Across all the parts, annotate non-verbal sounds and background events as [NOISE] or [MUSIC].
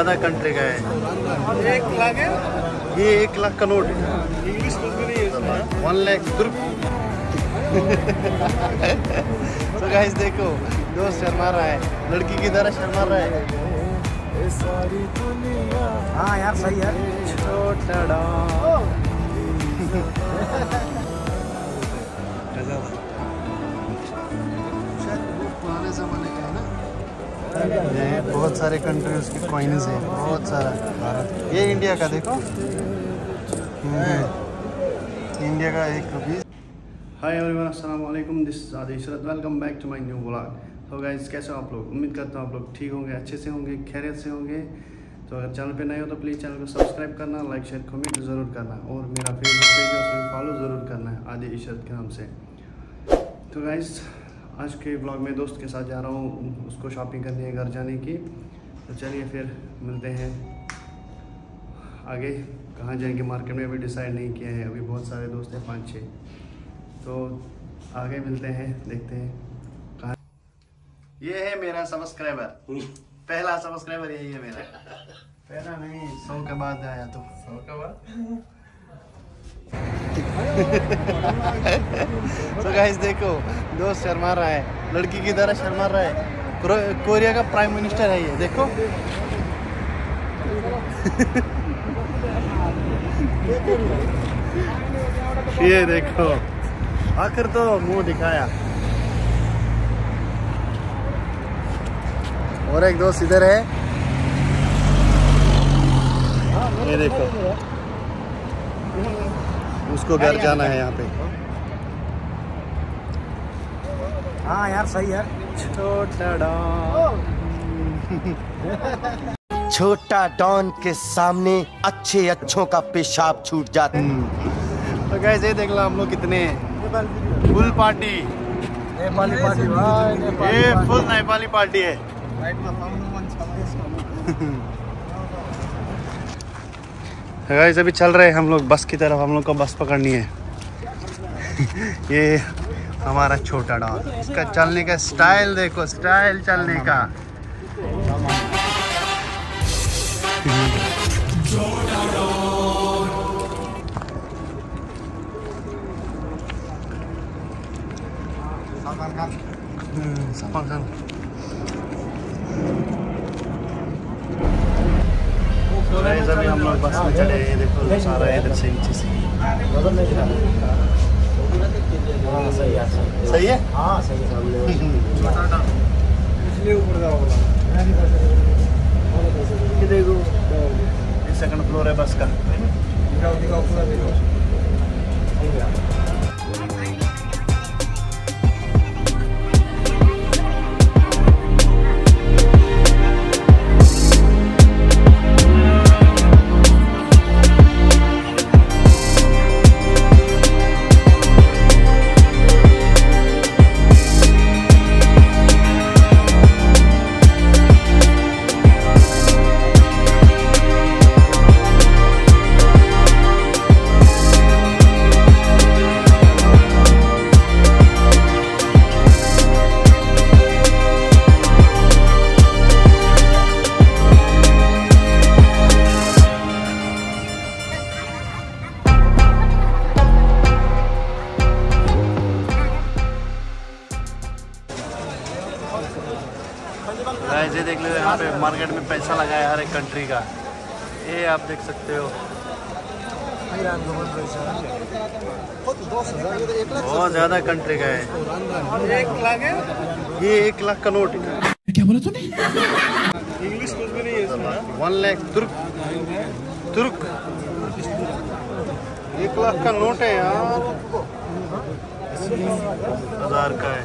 ज़्यादा कंट्री का है। एक लाख है? ये एक लाख का नोट इंग्लिश है वन लैख तो गाइस देखो दोस्त शर्मा रहा है। लड़की की तरह शर्मा रहा है। हाँ यार सही है। छोटा [LAUGHS] पुराने जमाने का ये बहुत सारे कंट्रीज़ के कॉइन्स है। बहुत सारा। भारत ये इंडिया का देखो। हम्म, इंडिया का एक रुपीज़ हाय एवरीवन अस्सलाम वालेकुम दिस आदि Ishrat welcome back to my new blog तो गाइस कैसे हो आप लोग? उम्मीद करता हूँ आप लोग ठीक होंगे अच्छे से होंगे खैरियत से होंगे। तो अगर चैनल पे नए हो तो प्लीज़ चैनल को सब्सक्राइब करना लाइक शेयर कमेंट ज़रूर करना। और मेरा फेसबुक पेज है उसमें फॉलो ज़रूर करना है आदि इशरत के नाम से। तो गाइस आज के ब्लॉग में दोस्त के साथ जा रहा हूँ, उसको शॉपिंग करनी है घर जाने की। तो चलिए फिर मिलते हैं। आगे कहाँ जाएँगे? मार्केट में अभी डिसाइड नहीं किया है। अभी बहुत सारे दोस्त हैं, पाँच छः। तो आगे मिलते हैं, देखते हैं। कहाँ ये है मेरा सब्सक्राइबर पहला सब्सक्राइबर यही है मेरा। पहला नहीं, सौ के बाद आया तो। सौ के बाद? [LAUGHS] तो गाइस देखो, दोस्त शर्मा रहा है, लड़की की तरह शर्मा रहा है। कोरिया का प्राइम मिनिस्टर है ये, देखो। [LAUGHS] ये देखो, आखिर तो मुँह दिखाया। और एक दोस्त इधर है। ये देखो। उसको घर जाना है यहाँ पे। हाँ यार सही है। छोटा छोटा डॉन के सामने अच्छे अच्छों का पेशाब छूट जाता है। तो कैसे देख लो हम लोग कितने फुल पार्टी नेपाली पार्टी ये फुल नेपाली पार्टी है। [LAUGHS] गैस अभी चल रहे हैं हम लोग बस की तरफ़। हम लोग को बस पकड़नी है। [LAUGHS] ये हमारा छोटा डॉन इसका चलने का स्टाइल देखो स्टाइल चलने का। सलमान खान गाइस अभी हम लोग बस में चले ये देखो सारा इधर से नीचे से सही है सही है हाँ सही है इसलिए ऊपर ये देखो ये सेकंड फ्लोर है बस का दिखाओ दिखाओ पूरा दिखाओ यहाँ पे मार्केट में पैसा लगाया है हर एक कंट्री का। ये आप देख सकते हो। बहुत ज़्यादा कंट्री का है। एक लाख है ये एक लाख का नोट है। इंग्लिश कुछ भी नहीं है वन लैख तुर्क तुर्क एक लाख का नोट है यार। हज़ार का है।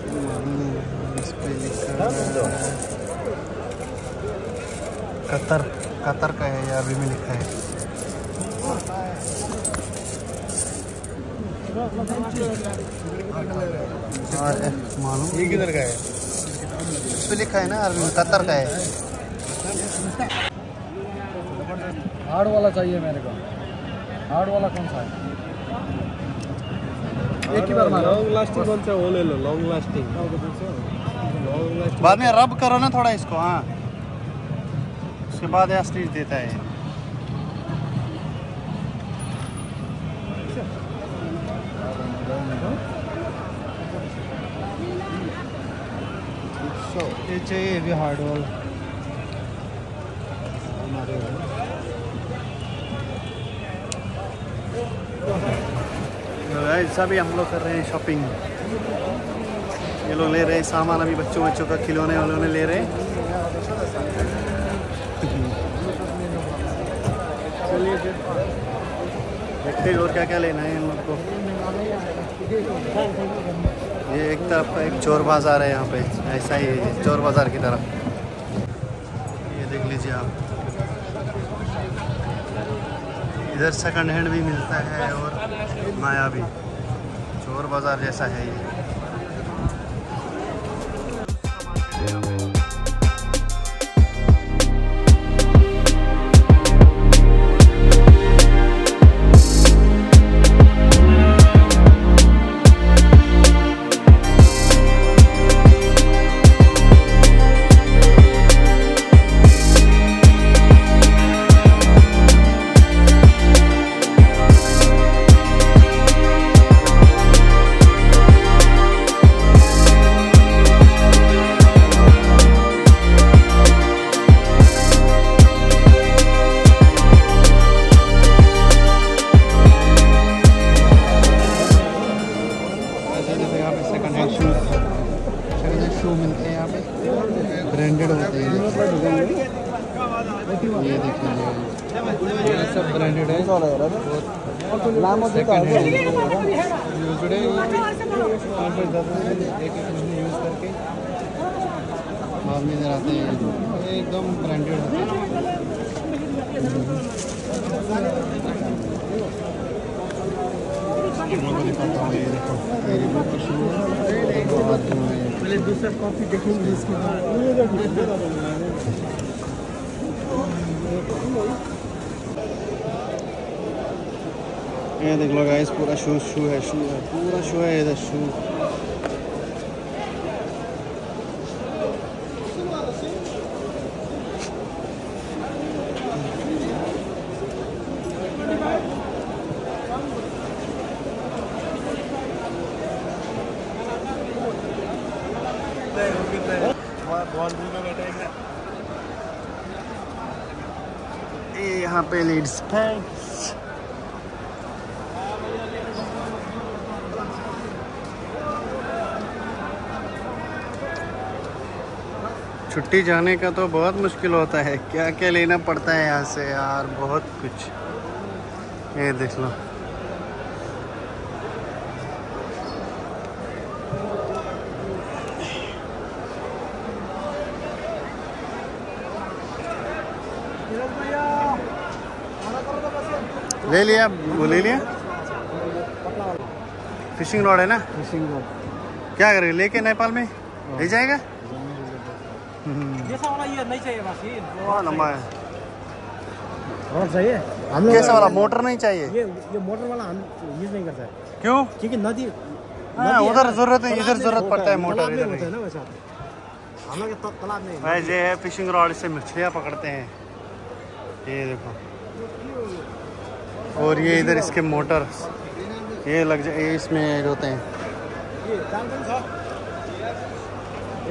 इस पे लिखा है कतर कतर का है ये अरबी में लिखा है? और मालूम। ये किधर का है? इस पे लिखा है ना अरबी में कतर का है। हार्ड वाला चाहिए मेरे को। हार्ड वाला कौन सा है? एक ही बार मारो लॉन्ग लास्टिंग कौन सा वो ले लो लॉन्ग लास्टिंग लॉन्ग लास्टिंग बाद में रब करो ना थोड़ा इसको हाँ। उसके बाद यह स्टीच देता है। ये चाहिए भी हार्ड वाला। ऐसा भी हम लोग कर रहे हैं शॉपिंग ये लोग ले रहे हैं सामान, अभी बच्चों बच्चों का खिलौने वालों ले रहे हैं। देखते हैं और क्या क्या लेना है इन लोग को। ये एक तरफ़ का एक चोर बाज़ार है यहाँ पे। ऐसा ही है, चोर बाज़ार की तरफ़। ये देख लीजिए आप। इधर सेकंड हैंड भी मिलता है और नया भी चोर बाज़ार जैसा है ये। ये देख लीजिए ये सब ब्रांडेड है नाम सेकंड हैंड यूज्ड है एक महीने यूज़ करके बाद में इधर आते हैं एकदम ब्रांडेड होते हैं हूँ है है पहले दूसरा कॉफ़ी देखेंगे इसके बाद ये देख लो गाइस पूरा शू शू है शू है, पूरा शू है, इधर शू ये यहाँ पे लीड्स पैंट्स छुट्टी जाने का तो बहुत मुश्किल होता है। क्या क्या लेना पड़ता है यहाँ से यार? बहुत कुछ। ये देख लो। ले लिया वो ले लिया। फिशिंग रॉड है ना? फिशिंग रॉड क्या करेगा लेके नेपाल में? ले जाएगा? जैसा वाला ये नहीं चाहिए बहुत लंबा है रॉड चाहिए। हम लोग कैसा वाला मोटर नहीं चाहिए? ये ये मोटर वाला हम यूज़ नहीं करता। है क्यों? क्योंकि नदी हाँ, नदी उधर ज़रूरत है, इधर ज़रूरत पड़ता है मोटर, तालाब में इधर होता है नहीं। ना वैसा हम लोग ता- तालाब में है। फिशिंग रॉड से मछलियाँ पकड़ते हैं। ये देखो। और ये इधर इसके मोटर ये लग जाए ये इसमें ऐड होते हैं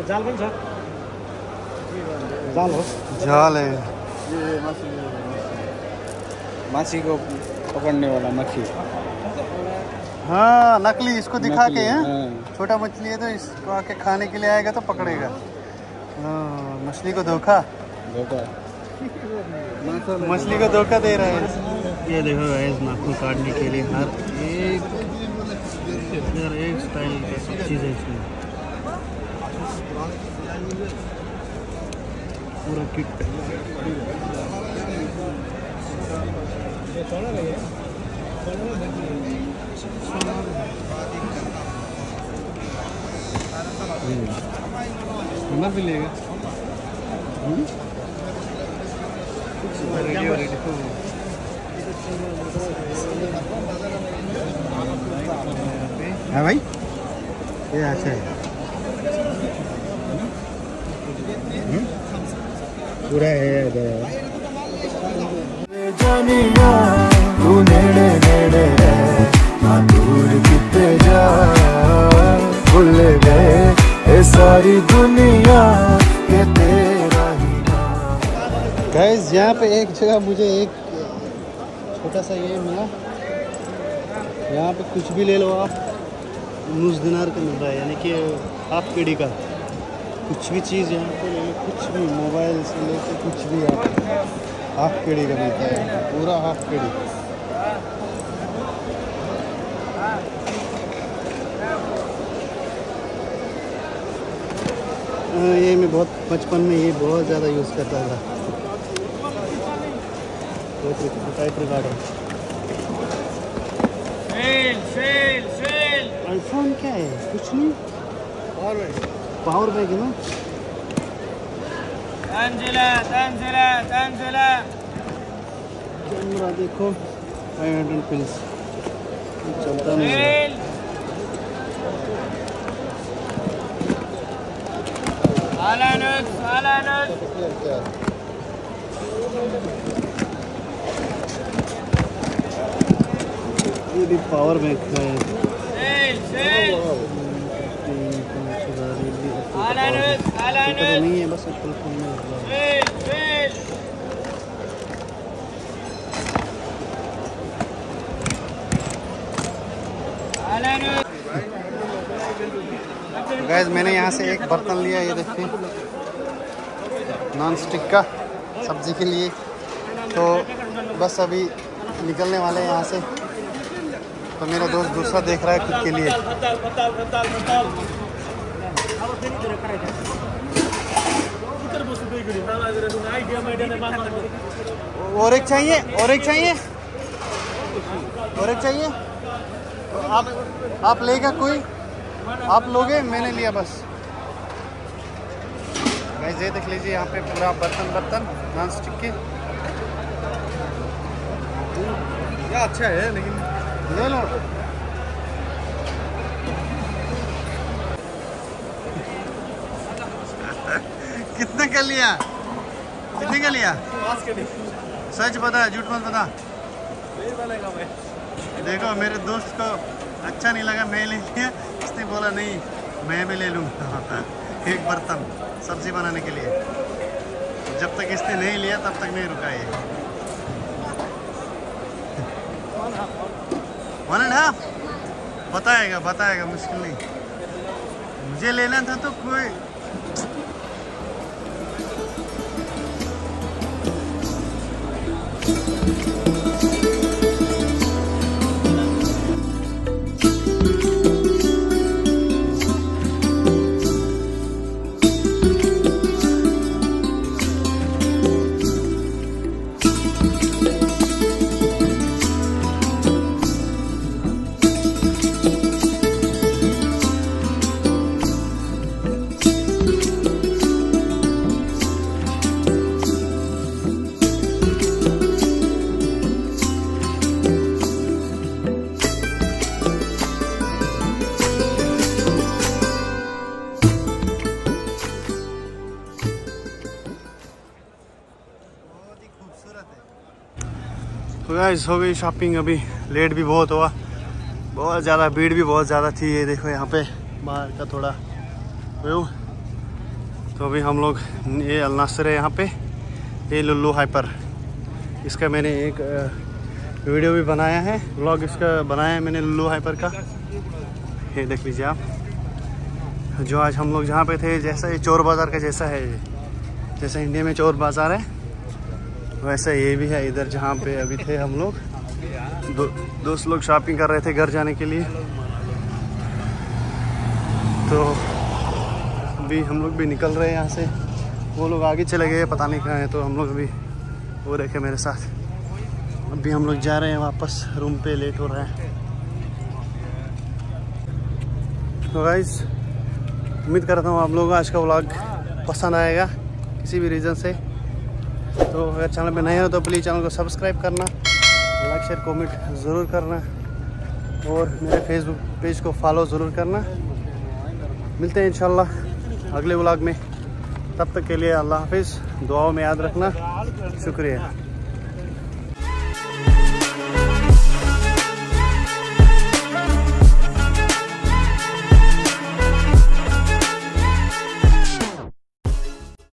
जाल जाल हो। जाल है। माछी को पकड़ने वाला मच्छी हाँ नकली इसको दिखा नकली, के हैं। हाँ। छोटा मछली है तो इसको आके खाने के लिए आएगा तो पकड़ेगा। हाँ, मछली को धोखा। धोखा। मछली को धोखा दे रहा है। ये देखो गाइस नाखून काटने के लिए हर एक हर एक स्टाइल की सब चीज़ है इसमें। पूरा किट नंबर भी लेगा। रेडियो है भाई। ये अच्छा है। हम्म। पूरा है भूल गए सारी दुनिया के तेरा गैस यहाँ पे एक जगह मुझे एक छोटा सा ये मिला। यहाँ पे कुछ भी ले लो आप। नुस दिनार का मिल रहा है यानी कि हाफ़ पेड़ी का। कुछ भी चीज़ यहाँ पे ले लो कुछ भी मोबाइल से लेके कुछ भी आप। हाफ़ पेड़ी का मिलता है पूरा हाफ़ पेड़ी हाँ, ये मैं बहुत बचपन में ये बहुत ज़्यादा यूज़ करता था। टाइप रिकॉर्डर आईफोन क्या है कुछ नहीं पावर बैंक है ना कैमरा देखो फाइव हंड्रेड पिल्स चलता नहीं है। ये भी पावर बैंक है। नहीं है बस एप्पल फ़ोन में लगा है। गैस मैंने यहाँ से एक बर्तन लिया ये देखिए। नॉन स्टिक का सब्ज़ी के लिए। तो बस अभी निकलने वाले हैं यहाँ से। तो मेरा दोस्त दूसरा देख रहा है खुद के लिए। और एक चाहिए, और एक चाहिए। और एक चाहिए। आप आप लेगा कोई? आप लोगे? मैंने लिया बस। गाइस ये देख लीजिए यहाँ पे पूरा बर्तन बर्तन नॉन स्टिक के अच्छा है, लेकिन ले [LAUGHS] लो कितने का लिया? कितने का लिया? सच बता, झूठ मत बता। देखो, मेरे दोस्त को अच्छा नहीं लगा, मैं ले लिया। उसने बोला, नहीं, मैं भी ले लूँगा [LAUGHS] एक बर्तन, सब्ज़ी बनाने के लिए। जब तक इसने नहीं लिया, तब तक नहीं रुका ये। [LAUGHS] One and half? बताएगा बताएगा मुश्किल नहीं। मुझे लेना था तो कोई तो गाइस हो गई शॉपिंग अभी। लेट भी बहुत हुआ। बहुत ज़्यादा भीड़ भी बहुत ज़्यादा थी, ये देखो यहाँ पे, बाहर का थोड़ा व्यू। तो अभी हम लोग, ये अलनासर है यहाँ पे, ये लुल्लू हाइपर। इसका मैंने एक वीडियो भी बनाया है व्लॉग इसका बनाया है मैंने लुल्लू हाइपर का। ये देख लीजिए आप। जो आज हम लोग जहाँ पे थे, जैसा ये चोर बाज़ार का जैसा है ये। जैसे इंडिया में चोर बाज़ार है। वैसा ये भी है इधर जहाँ पे अभी थे हम लोग। दो, दोस्त लोग शॉपिंग कर रहे थे घर जाने के लिए। तो अभी हम लोग भी निकल रहे हैं यहाँ से। वो लोग आगे चले गए, पता नहीं कहाँ हैं तो हम लोग अभी वो रखे मेरे साथ। अभी हम लोग जा रहे हैं वापस रूम पे लेट हो रहा है। तो गाइस उम्मीद करता हूँ आप लोगों को आज का व्लॉग पसंद आएगा, किसी भी रीज़न से। तो अगर चैनल पे नए हो तो प्लीज़ चैनल को सब्सक्राइब करना लाइक शेयर कमेंट ज़रूर करना और मेरे फेसबुक पेज को फॉलो ज़रूर करना। मिलते हैं इंशाल्लाह अगले व्लॉग में। तब तक के लिए अल्लाह हाफिज़। दुआओं में याद रखना। शुक्रिया।